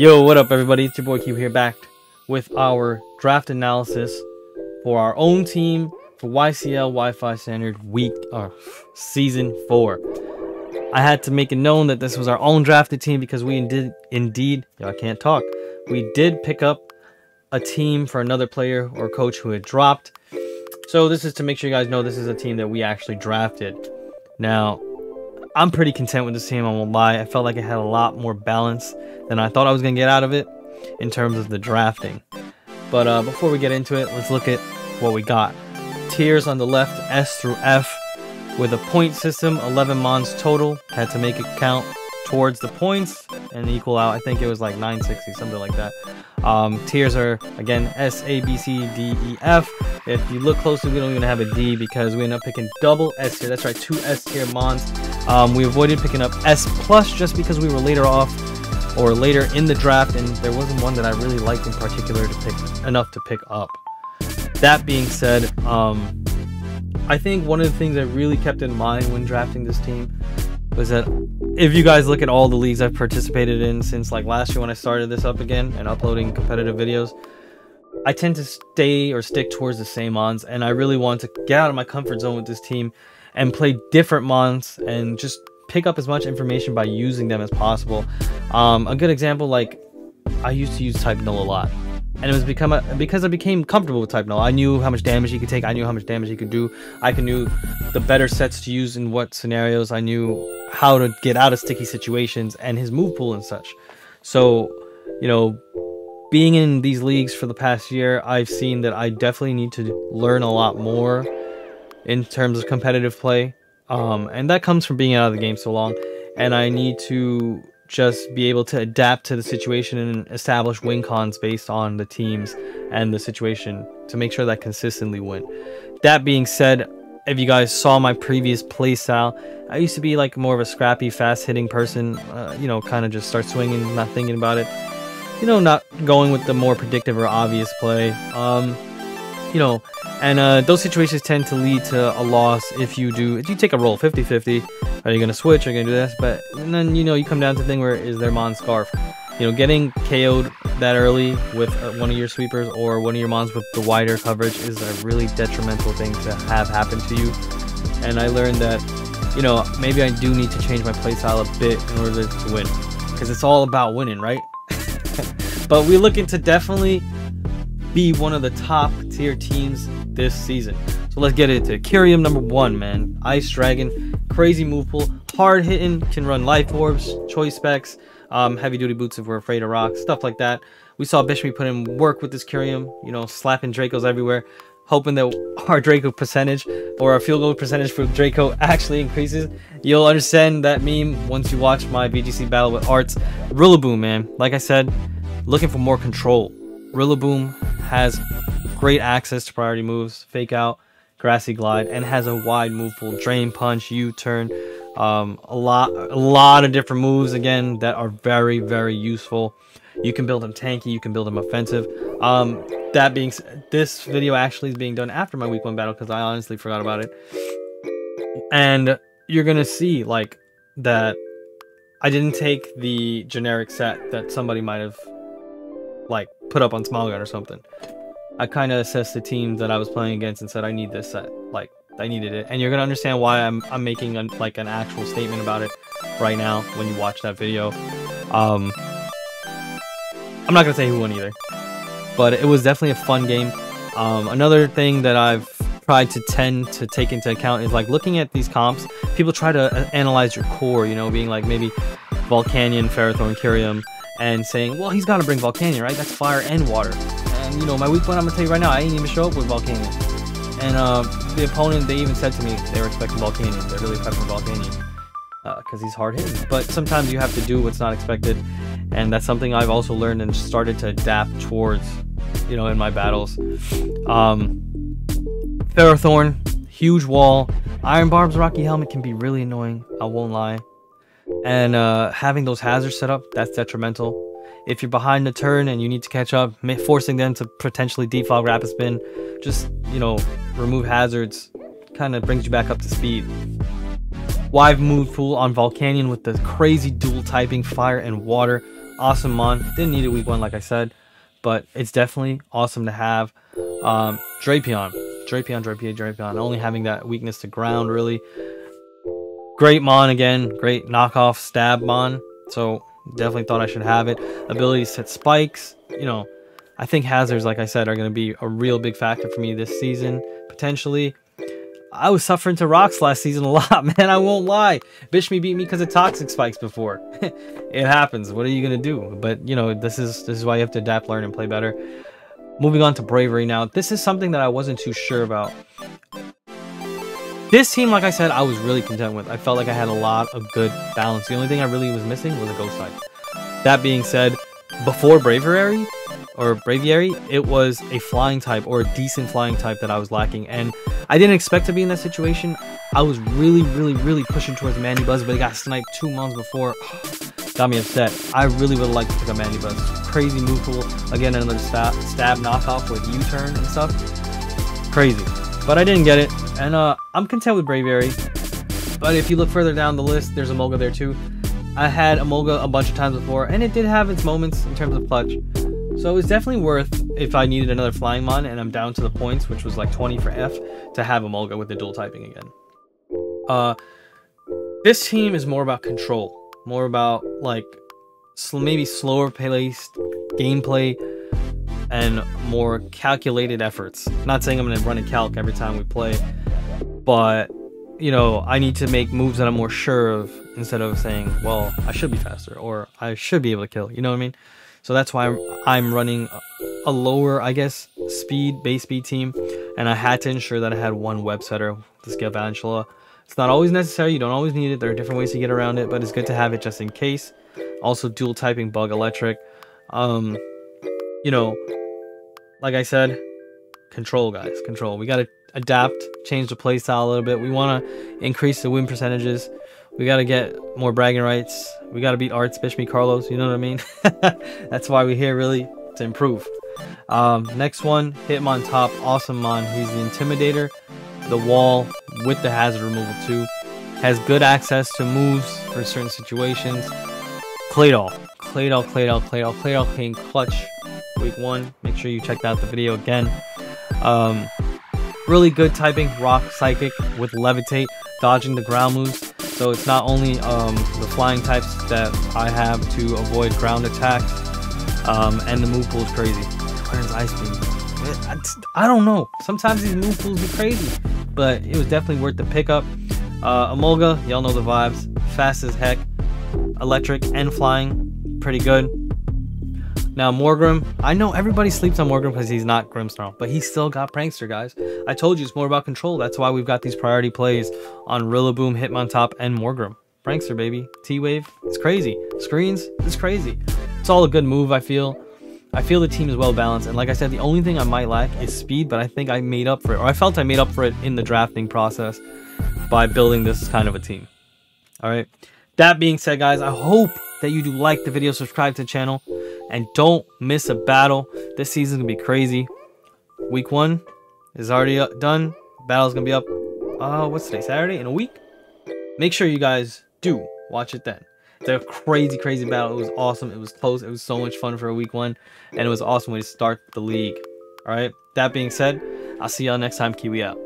Yo, what up, everybody? It's your boy Q here, back with our draft analysis for our own team for YCL Wi-Fi Standard Week or uh, Season Four. I had to make it known that this was our own drafted team because we indeed, indeed, yo, I can't talk. We did pick up a team for another player or coach who had dropped. So this is to make sure you guys know this is a team that we actually drafted. Now, I'm pretty content with this team, I won't lie. I felt like it had a lot more balance than I thought I was to get out of it in terms of the drafting. But uh, before we get into it, let's look at what we got. Tiers on the left, S through F, with a point system, 11 mons total. Had to make it count towards the points and equal out. I think it was like 960, something like that. Um, tiers are, again, S, A, B, C, D, E, F. If you look closely, we don't even have a D because we end up picking double S tier. That's right, two S tier mons. Um, we avoided picking up S plus just because we were later off or later in the draft, and there wasn't one that I really liked in particular to pick enough to pick up. That being said, um, I think one of the things I really kept in mind when drafting this team was that if you guys look at all the leagues I've participated in since like last year when I started this up again and uploading competitive videos, I tend to stay or stick towards the same mons, and I really want to get out of my comfort zone with this team and play different mons and just pick up as much information by using them as possible. Um, a good example, like I used to use Type Null a lot, and it was become a, because I became comfortable with Type Null. I knew how much damage he could take. I knew how much damage he could do. I knew the better sets to use in what scenarios. I knew how to get out of sticky situations and his move pool and such. So, you know, being in these leagues for the past year, I've seen that I definitely need to learn a lot more in terms of competitive play. Um, and that comes from being out of the game so long. And I need to just be able to adapt to the situation and establish win cons based on the teams and the situation to make sure that I consistently win. That being said, if you guys saw my previous playstyle, I used to be like more of a scrappy, fast hitting person. Uh, you know, kind of just start swinging, not thinking about it. You know, not going with the more predictive or obvious play. Um, you know, and uh, those situations tend to lead to a loss if you do, if you take a roll 50-50, are you going to switch, are you going to do this? But and then, you know, you come down to the thing where is their Mon Scarf? You know, getting KO'd that early with uh, one of your sweepers or one of your Mons with the wider coverage is a really detrimental thing to have happen to you. And I learned that, you know, maybe I do need to change my playstyle a bit in order to win. Because it's all about winning, right? but we're looking to definitely be one of the top tier teams this season. So let's get into it. Kyurem number one, man. Ice Dragon, crazy move pool, hard hitting, can run life orbs, choice specs, um, heavy duty boots if we're afraid of rocks, stuff like that. We saw Bishmi put in work with this Kyurem, you know, slapping Dracos everywhere, hoping that our Draco percentage or our field goal percentage for Draco actually increases. You'll understand that meme once you watch my VGC battle with Arts. Rillaboom, man. Like I said, looking for more control. Rillaboom has great access to priority moves, fake out, grassy glide, and has a wide move pool, drain punch, U-turn, um, a lot, a lot of different moves again that are very, very useful. You can build him tanky, you can build him offensive. Um, that being said, this video actually is being done after my week one battle because I honestly forgot about it. And you're gonna see like that I didn't take the generic set that somebody might have like put up on Smogon or something. I kind of assessed the team that I was playing against and said I need this set. Like I needed it, and you're gonna understand why I'm I'm making a, like an actual statement about it right now when you watch that video. Um, I'm not gonna say who won either, but it was definitely a fun game. Um, another thing that I've tried to tend to take into account is like looking at these comps. People try to analyze your core, you know, being like maybe Volcanion, Ferrothorn, Kyurem, and saying, well, he's got to bring Volcanion, right? That's fire and water. And, you know, my weak point, I'm going to tell you right now, I ain't even show up with Volcanion. And uh, the opponent, they even said to me they were expecting Volcanion. They're really prepping Volcanion. Because uh, he's hard hitting. But sometimes you have to do what's not expected. And that's something I've also learned and started to adapt towards, you know, in my battles. Um, Ferrothorn, huge wall. Iron Barb's Rocky Helmet can be really annoying. I won't lie and uh, having those hazards set up that's detrimental if you're behind the turn and you need to catch up forcing them to potentially defog rapid spin just you know remove hazards kind of brings you back up to speed Wive move pool on Volcanion with the crazy dual typing fire and water awesome mon. Didn't need a weak one, like I said, but it's definitely awesome to have. Um, Drapion, Drapion, Drapion, Drapion. Only having that weakness to ground, really. Great mon again. Great knockoff stab mon. So definitely thought I should have it. Ability to set spikes. You know, I think hazards, like I said, are going to be a real big factor for me this season, potentially. I was suffering to rocks last season a lot, man. I won't lie. Bishme beat me because of toxic spikes before. it happens. What are you gonna do? But you know, this is this is why you have to adapt, learn, and play better. Moving on to Braviary now. This is something that I wasn't too sure about. This team, like I said, I was really content with. I felt like I had a lot of good balance. The only thing I really was missing was a ghost type. That being said, before Braviary, or Braviary, it was a flying type or a decent flying type that I was lacking. And I didn't expect to be in that situation. I was really, really, really pushing towards Mandibuzz, but it got sniped two months before. got me upset. I really would have liked to pick up Mandibuzz. Crazy move pool. Again, another stab, stab knockoff with U-turn and stuff. Crazy. But I didn't get it. And uh, I'm content with Braviary. But if you look further down the list, there's Emolga there too. I had Emolga a bunch of times before, and it did have its moments in terms of clutch. So it was definitely worth if I needed another flying mon and I'm down to the points, which was like 20 for F, to have Emolga with the dual typing again. Uh, this team is more about control, more about like sl maybe slower paced gameplay and more calculated efforts. Not saying I'm going to run a calc every time we play, but you know, I need to make moves that I'm more sure of instead of saying, well, I should be faster or I should be able to kill. You know what I mean? So that's why I'm, I'm running a lower, I guess, speed, base speed team. And I had to ensure that I had one web setter to scale Galvantula. It's not always necessary. You don't always need it. There are different ways to get around it, but it's good to have it just in case. Also, dual typing bug electric. Um, you know, like I said, control, guys. Control. We got to adapt, change the playstyle a little bit. We want to increase the win percentages. We got to get more bragging rights. We got to beat Arts, Bishme, Carlos. You know what I mean? That's why we're here, really, to improve. Um, next one, Hitmontop. Awesome Mon. He's the Intimidator. The wall with the hazard removal, too. Has good access to moves for certain situations. Claydol. Claydol, Claydol, Claydol. Claydol came clutch week one. Make sure you check out the video again. Um, really good typing. Rock Psychic with Levitate. Dodging the ground moves. So it's not only um, the flying types that I have to avoid ground attacks, um, and the move pool is crazy. Clarence Ice Beam. I, I don't know. Sometimes these move pools be crazy, but it was definitely worth the pickup. Uh, Emolga, y'all know the vibes. Fast as heck. Electric and flying. Pretty good. Now, Morgrem, I know everybody sleeps on Morgrem because he's not Grimmsnarl, but he still got Prankster, guys. I told you it's more about control. That's why we've got these priority plays on Rillaboom, Hitmontop, and Morgrem. Prankster, baby. T-Wave, it's crazy. Screens, it's crazy. It's all a good move, I feel. I feel the team is well balanced, and like I said, the only thing I might lack is speed, but I think I made up for it, or I felt I made up for it in the drafting process by building this kind of a team. Alright, that being said, guys, I hope that you do like the video, subscribe to the channel, and don't miss a battle. This season's gonna be crazy. Week one is already done. Battle's gonna be up. Uh, what's today? Saturday in a week. Make sure you guys do watch it then. It's a crazy, crazy battle. It was awesome. It was close. It was so much fun for a week one, and it was awesome when you start the league. All right. That being said, I'll see y'all next time. Kiwee out.